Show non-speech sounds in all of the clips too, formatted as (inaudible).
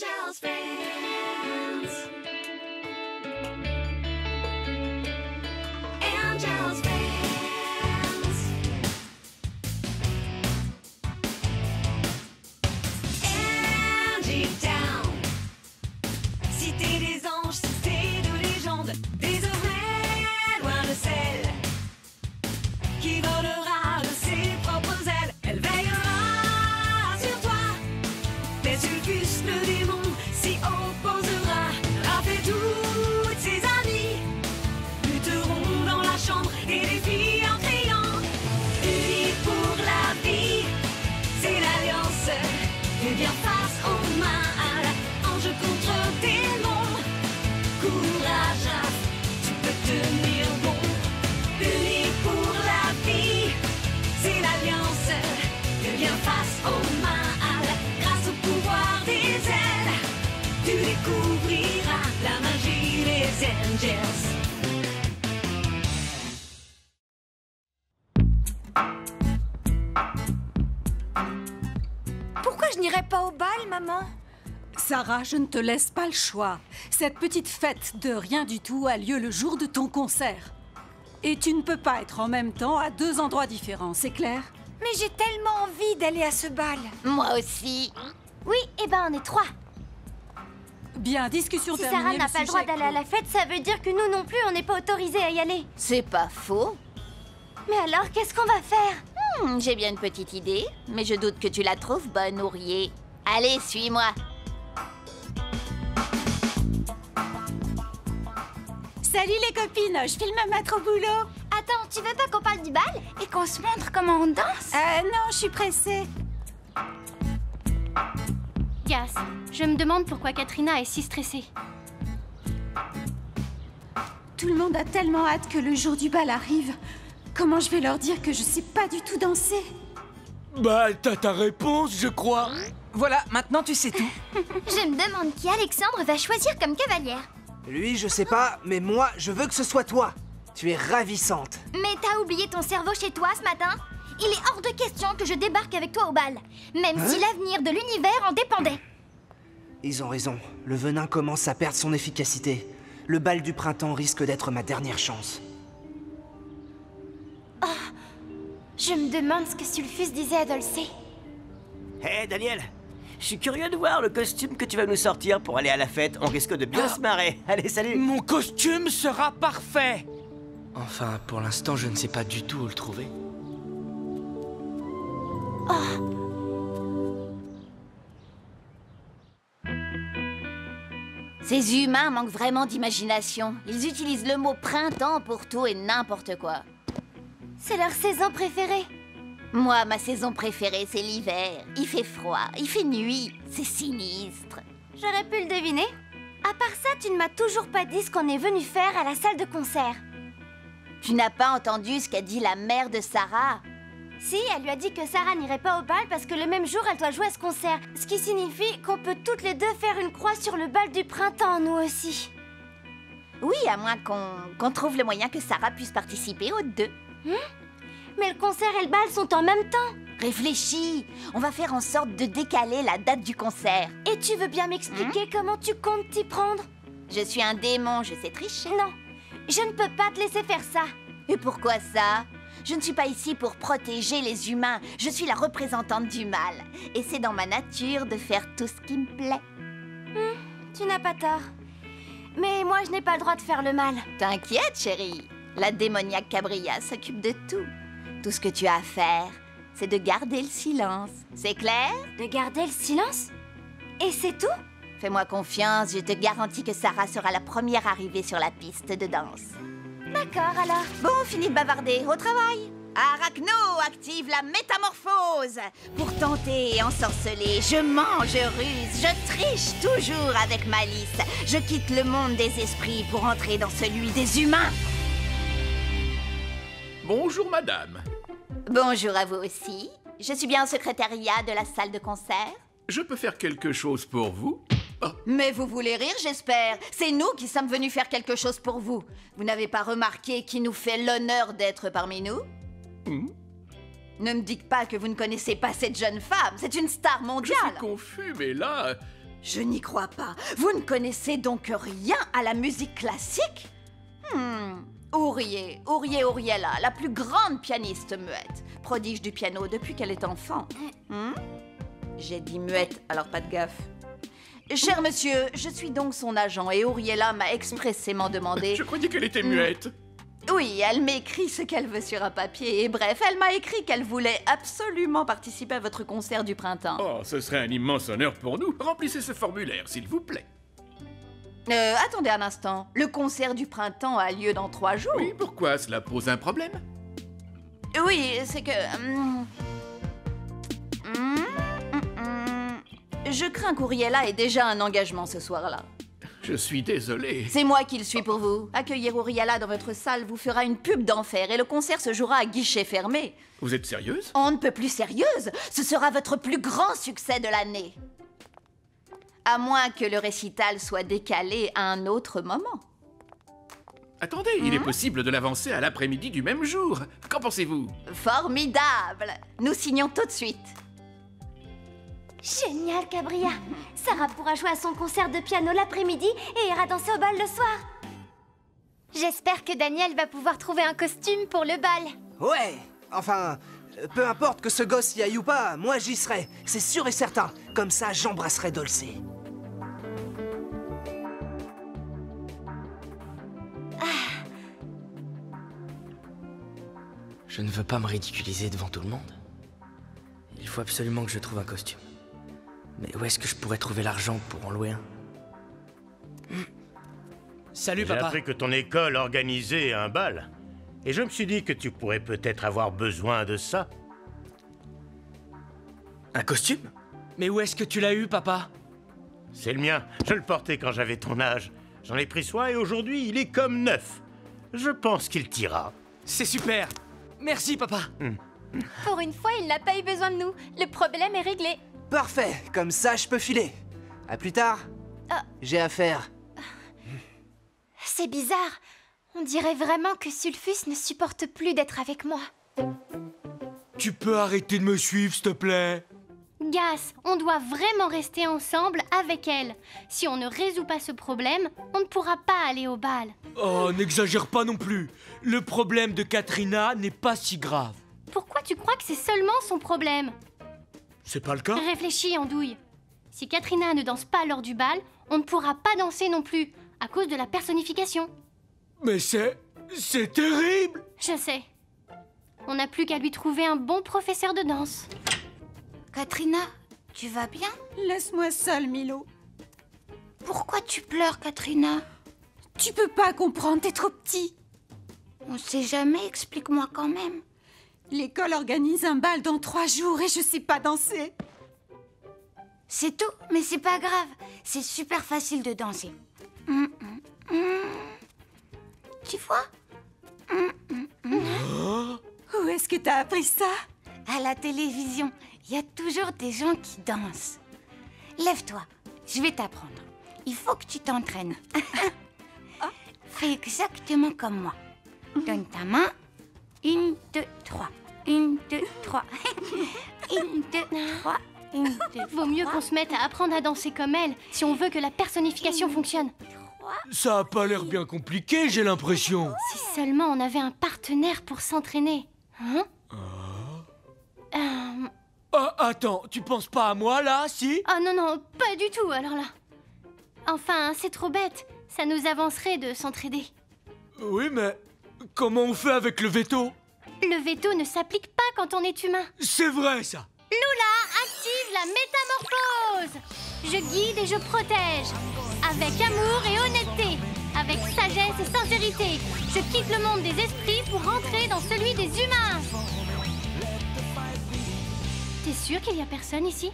Angels fans. Angels fans. Sarah, je ne te laisse pas le choix. Cette petite fête de rien du tout a lieu le jour de ton concert. Et tu ne peux pas être en même temps à deux endroits différents, c'est clair? Mais j'ai tellement envie d'aller à ce bal. Moi aussi. Oui, eh ben on est trois. Bien, discussion Si terminée. Sarah n'a pas le droit d'aller à la fête, ça veut dire que nous non plus, on n'est pas autorisés à y aller. C'est pas faux. Mais alors, qu'est-ce qu'on va faire? Hmm, J'ai bien une petite idée, mais je doute que tu la trouves bonne, ouvrier. Allez, suis-moi. Salut les copines, je file me mettre au boulot. Attends, tu veux pas qu'on parle du bal Et qu'on se montre comment on danse? Euh, non, je suis pressée. Gas, je me demande pourquoi Katrina est si stressée. Tout le monde a tellement hâte que le jour du bal arrive. Comment je vais leur dire que je sais pas du tout danser? Bah, t'as ta réponse, je crois. Voilà, maintenant tu sais tout. (laughs) Je me demande qui Alexandre va choisir comme cavalière. Lui, je sais pas, mais moi, je veux que ce soit toi. Tu es ravissante. Mais t'as oublié ton cerveau chez toi ce matin? Il est hors de question que je débarque avec toi au bal, même si l'avenir de l'univers en dépendait. Ils ont raison. Le venin commence à perdre son efficacité. Le bal du printemps risque d'être ma dernière chance. Je me demande ce que Sulfus disait à Dolcé. Hé Daniel, je suis curieux de voir le costume que tu vas nous sortir pour aller à la fête. On risque de bien se marrer. (laughs) Allez, salut Mon costume sera parfait. Enfin, pour l'instant, je ne sais pas du tout où le trouver. Ces humains manquent vraiment d'imagination. Ils utilisent le mot printemps pour tout et n'importe quoi. C'est leur saison préférée. Moi, ma saison préférée, c'est l'hiver. Il fait froid, il fait nuit, c'est sinistre. J'aurais pu le deviner. À part ça, tu ne m'as toujours pas dit ce qu'on est venu faire à la salle de concert. Tu n'as pas entendu ce qu'a dit la mère de Sarah? Si, elle lui a dit que Sarah n'irait pas au bal parce que le même jour, elle doit jouer à ce concert. Ce qui signifie qu'on peut toutes les deux faire une croix sur le bal du printemps, nous aussi. Oui, à moins qu'on qu'on trouve le moyen que Sarah puisse participer aux deux. Mais le concert et le bal sont en même temps. Réfléchis, on va faire en sorte de décaler la date du concert. Et tu veux bien m'expliquer comment tu comptes t'y prendre? Je suis un démon, je sais tricher. Non, je ne peux pas te laisser faire ça. Et pourquoi ça? Je ne suis pas ici pour protéger les humains, je suis la représentante du mal. Et c'est dans ma nature de faire tout ce qui me plaît. Tu n'as pas tort. Mais moi, je n'ai pas le droit de faire le mal. T'inquiète, chérie. La démoniaque Cabrilla s'occupe de tout. Tout ce que tu as à faire, c'est de garder le silence. C'est clair? De garder le silence? Et c'est tout? Fais-moi confiance, je te garantis que Sarah sera la première arrivée sur la piste de danse. D'accord alors. Bon, fini de bavarder, au travail Arachno active la métamorphose Pour tenter et ensorceler, je mens, je ruse, je triche toujours avec malice. Je quitte le monde des esprits pour entrer dans celui des humains. Bonjour madame. Bonjour à vous aussi. Je suis bien au secrétariat de la salle de concert. Je peux faire quelque chose pour vous Mais vous voulez rire, j'espère. C'est nous qui sommes venus faire quelque chose pour vous. Vous n'avez pas remarqué qui nous fait l'honneur d'être parmi nous Hmm Ne me dites pas que vous ne connaissez pas cette jeune femme. C'est une star Je mondiale. suis confus, mais là, Je n'y crois pas. Vous ne connaissez donc rien à la musique classique Hmm. Ourier, Ourier Ouriella, la plus grande pianiste muette, prodige du piano depuis qu'elle est enfant. Hmm? J'ai dit muette, alors pas de gaffe. Cher monsieur, je suis donc son agent et Ouriella m'a expressément demandé. (laughs) Je croyais qu'elle était muette. Oui, elle m'écrit ce qu'elle veut sur un papier et bref, elle m'a écrit qu'elle voulait absolument participer à votre concert du printemps. Oh, ce serait un immense honneur pour nous. Remplissez ce formulaire, s'il vous plaît. Euh, attendez un instant. Le concert du printemps a lieu dans trois jours. Oui, pourquoi Cela pose un problème? Oui, c'est que. hum, hum, hum, hum. Je crains qu'Ouriella ait déjà un engagement ce soir-là. Je suis désolé. C'est moi qui le suis pour vous. Accueillir Ouriella dans votre salle vous fera une pub d'enfer et le concert se jouera à guichet fermé. Vous êtes sérieuse? On ne peut plus sérieuse. Ce sera votre plus grand succès de l'année. À moins que le récital soit décalé à un autre moment. Attendez, il est possible de l'avancer à l'après-midi du même jour. Qu'en pensez-vous? Formidable Nous signons tout de suite. Génial, Cabria Sarah pourra jouer à son concert de piano l'après-midi et ira danser au bal le soir. J'espère que Daniel va pouvoir trouver un costume pour le bal. Ouais, enfin, peu importe que ce gosse y aille ou pas, moi j'y serai, c'est sûr et certain. Comme ça, j'embrasserai Dolce. Je ne veux pas me ridiculiser devant tout le monde. Il faut absolument que je trouve un costume. Mais où est-ce que je pourrais trouver l'argent pour en louer un Salut J'ai appris que ton école organisait un bal. Et je me suis dit que tu pourrais peut-être avoir besoin de ça. Un costume? Mais où est-ce que tu l'as eu, papa? C'est le mien. Je le portais quand j'avais ton âge. J'en ai pris soin et aujourd'hui, il est comme neuf. Je pense qu'il t'ira. C'est super Merci, papa Pour une fois, il n'a pas eu besoin de nous. Le problème est réglé. Parfait, comme ça je peux filer. À plus tard. Ah. J'ai affaire. C'est bizarre. On dirait vraiment que Sulfus ne supporte plus d'être avec moi. Tu peux arrêter de me suivre, s'il te plaît? Gas, on doit vraiment rester ensemble avec elle. Si on ne résout pas ce problème, on ne pourra pas aller au bal. Oh, n'exagère pas non plus. Le problème de Katrina n'est pas si grave. Pourquoi tu crois que c'est seulement son problème C'est pas le cas Réfléchis, Andouille. Si Katrina ne danse pas lors du bal, on ne pourra pas danser non plus, à cause de la personnification. Mais c'est... c'est terrible Je sais. On n'a plus qu'à lui trouver un bon professeur de danse. Katrina, tu vas bien? Laisse-moi seule, Milo. Pourquoi tu pleures, Katrina? Tu peux pas comprendre, t'es trop petit. On sait jamais, explique-moi quand même. L'école organise un bal dans trois jours et je sais pas danser. C'est tout, mais c'est pas grave. C'est super facile de danser. Hum, hum, hum. Tu vois? Où est-ce que t'as appris ça? À la télévision, il y a toujours des gens qui dansent. Lève-toi, je vais t'apprendre. Il faut que tu t'entraînes. (laughs) Fais exactement comme moi. Donne ta main. Une, deux, trois. Une, deux, trois. (laughs) Une, deux, trois. Une, deux, (laughs) Vaut mieux qu'on se mette à apprendre à danser comme elle, si on veut que la personnification fonctionne. Ça a pas l'air bien compliqué, j'ai l'impression. Si seulement on avait un partenaire pour s'entraîner. Hein Euh, Ah, attends, tu penses pas à moi là, si? Oh non, non, pas du tout, alors là. Enfin, c'est trop bête. Ça nous avancerait de s'entraider. Oui, mais comment on fait avec le veto? Le veto ne s'applique pas quand on est humain. C'est vrai ça. Lula active la métamorphose. Je guide et je protège. Avec amour et honnêteté. Avec sagesse et sincérité. Je quitte le monde des esprits pour rentrer dans celui des humains. T'es sûr qu'il y a personne ici?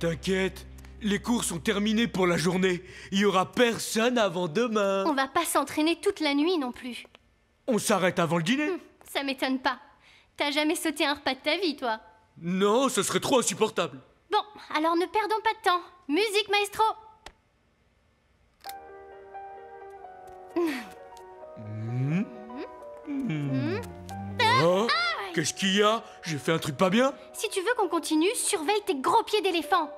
T'inquiète, les cours sont terminés pour la journée. Il y aura personne avant demain. On va pas s'entraîner toute la nuit non plus. On s'arrête avant le dîner Ça m'étonne pas. T'as jamais sauté un repas de ta vie, toi Non, ce serait trop insupportable. Bon, alors ne perdons pas de temps. Musique, maestro Hmm Hmm. Oh, Qu'est-ce qu'il y a? J'ai fait un truc pas bien? Si tu veux qu'on continue, surveille tes gros pieds d'éléphant.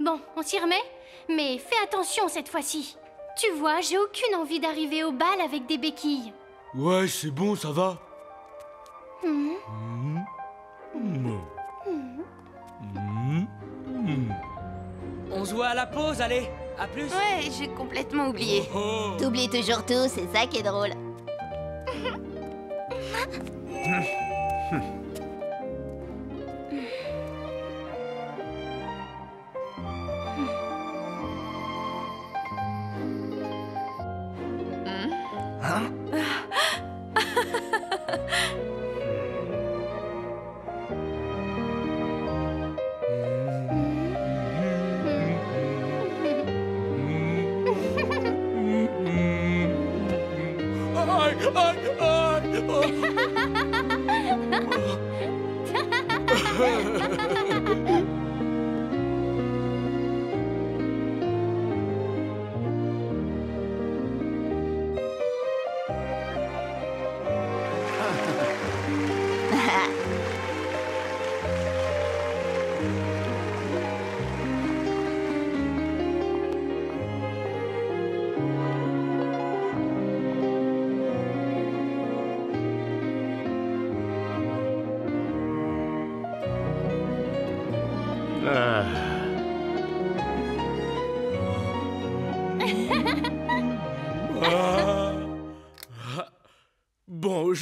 Bon, on s'y remet Mais fais attention cette fois-ci. Tu vois, j'ai aucune envie d'arriver au bal avec des béquilles. Ouais, c'est bon, ça va. On se voit à la pause, allez À plus Ouais, j'ai complètement oublié. Oh. T'oublies toujours tout, c'est ça qui est drôle. (laughs) Ага.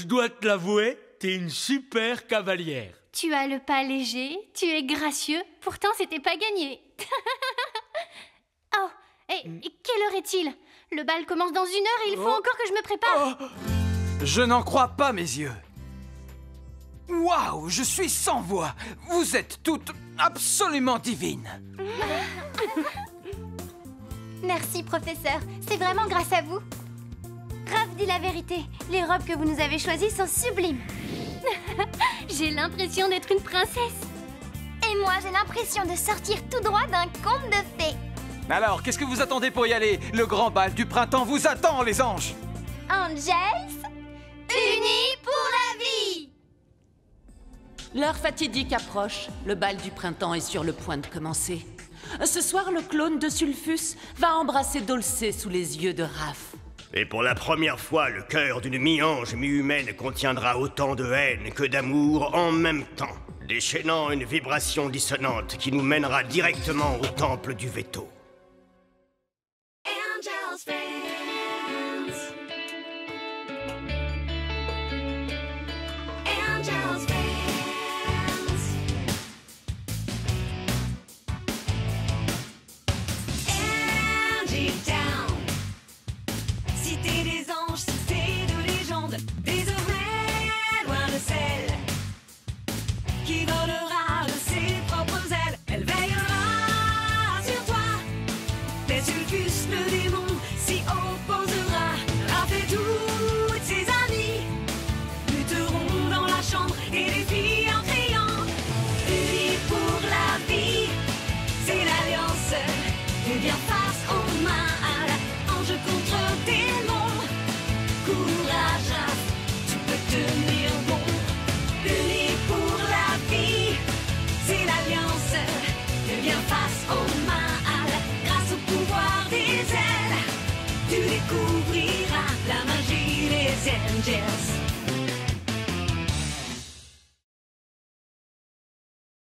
Je dois te l'avouer, t'es une super cavalière. Tu as le pas léger, tu es gracieux, pourtant c'était pas gagné. (laughs) oh, et, et quelle heure est-il? Le bal commence dans une heure et il faut Oh. encore que je me prépare. Je n'en crois pas mes yeux. Waouh, je suis sans voix. Vous êtes toutes absolument divines. (laughs) Merci, professeur. C'est vraiment grâce à vous. Raph dit la vérité. Les robes que vous nous avez choisies sont sublimes. (laughs) J'ai l'impression d'être une princesse. Et moi, j'ai l'impression de sortir tout droit d'un conte de fées. Alors, qu'est-ce que vous attendez pour y aller? Le grand bal du printemps vous attend, les anges. Angels, unis pour la vie L'heure fatidique approche, le bal du printemps est sur le point de commencer. Ce soir, le clone de Sulfus va embrasser Dolcé sous les yeux de Raph. Et pour la première fois, le cœur d'une mi-ange mi-humaine contiendra autant de haine que d'amour en même temps, déchaînant une vibration dissonante qui nous mènera directement au temple du veto. Et bien face aux